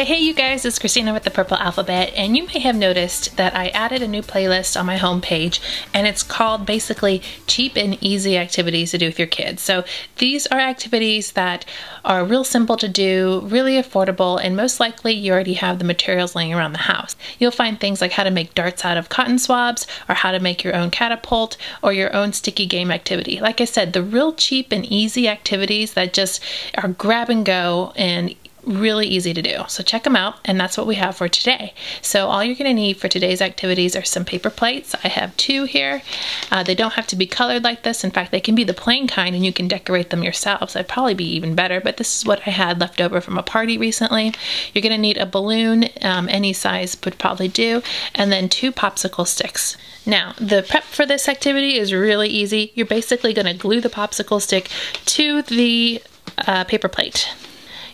Hey you guys, it's Christina with the Purple Alphabet and you may have noticed that I added a new playlist on my homepage and it's called basically cheap and easy activities to do with your kids. So these are activities that are real simple to do, really affordable, and most likely you already have the materials laying around the house. You'll find things like how to make darts out of cotton swabs or how to make your own catapult or your own sticky game activity. Like I said, the real cheap and easy activities that just are grab and go and really easy to do. So check them out, and that's what we have for today. So all you're going to need for today's activities are some paper plates. I have two here. Uh, they don't have to be colored like this. In fact, they can be the plain kind, and you can decorate them yourselves. That'd probably be even better, but this is what I had left over from a party recently. You're going to need a balloon, um, any size would probably do, and then two popsicle sticks. Now, the prep for this activity is really easy. You're basically going to glue the popsicle stick to the uh, paper plate.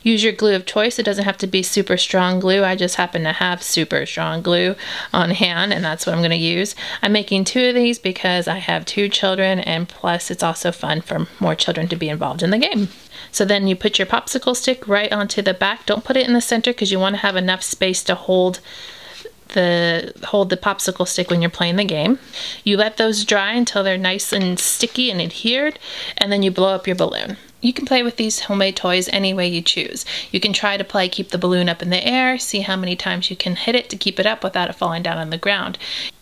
Use your glue of choice. It doesn't have to be super strong glue. I just happen to have super strong glue on hand and that's what I'm going to use. I'm making two of these because I have two children and plus it's also fun for more children to be involved in the game. So then you put your popsicle stick right onto the back. Don't put it in the center because you want to have enough space to hold the hold the popsicle stick when you're playing the game. You let those dry until they're nice and sticky and adhered, and then you blow up your balloon. You can play with these homemade toys any way you choose. You can try to play keep the balloon up in the air, see how many times you can hit it to keep it up without it falling down on the ground.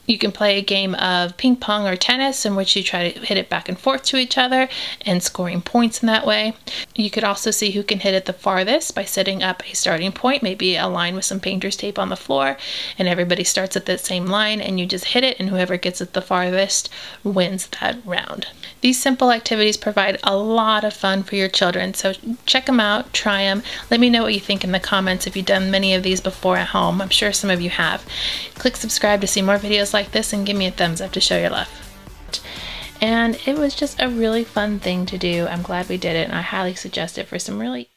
You can play a game of ping pong or tennis in which you try to hit it back and forth to each other and scoring points in that way. You could also see who can hit it the farthest by setting up a starting point, maybe a line with some painter's tape on the floor, and everybody starts at the same line and you just hit it, and whoever gets it the farthest wins that round. These simple activities provide a lot of fun for your children, so check them out, try them. Let me know what you think in the comments if you've done many of these before at home. I'm sure some of you have. Click subscribe to see more videos like this and give me a thumbs up to show your love. And it was just a really fun thing to do. I'm glad we did it and I highly suggest it for some really